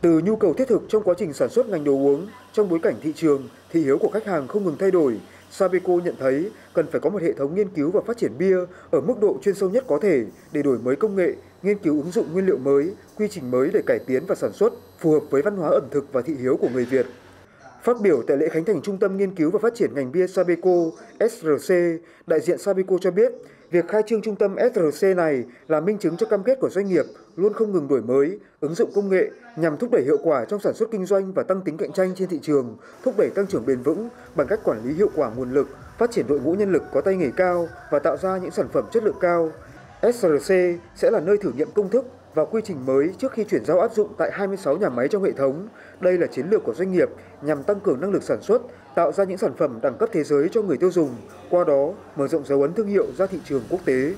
Từ nhu cầu thiết thực trong quá trình sản xuất ngành đồ uống, trong bối cảnh thị trường, thị hiếu của khách hàng không ngừng thay đổi, Sabeco nhận thấy cần phải có một hệ thống nghiên cứu và phát triển bia ở mức độ chuyên sâu nhất có thể để đổi mới công nghệ, nghiên cứu ứng dụng nguyên liệu mới, quy trình mới để cải tiến và sản xuất phù hợp với văn hóa ẩm thực và thị hiếu của người Việt. Phát biểu tại lễ khánh thành Trung tâm Nghiên cứu và Phát triển ngành bia Sabeco SRC, đại diện Sabeco cho biết, việc khai trương trung tâm SRC này là minh chứng cho cam kết của doanh nghiệp luôn không ngừng đổi mới, ứng dụng công nghệ nhằm thúc đẩy hiệu quả trong sản xuất kinh doanh và tăng tính cạnh tranh trên thị trường, thúc đẩy tăng trưởng bền vững bằng cách quản lý hiệu quả nguồn lực, phát triển đội ngũ nhân lực có tay nghề cao và tạo ra những sản phẩm chất lượng cao. SRC sẽ là nơi thử nghiệm công thức và quy trình mới trước khi chuyển giao áp dụng tại 26 nhà máy trong hệ thống. Đây là chiến lược của doanh nghiệp nhằm tăng cường năng lực sản xuất, tạo ra những sản phẩm đẳng cấp thế giới cho người tiêu dùng, qua đó mở rộng dấu ấn thương hiệu ra thị trường quốc tế.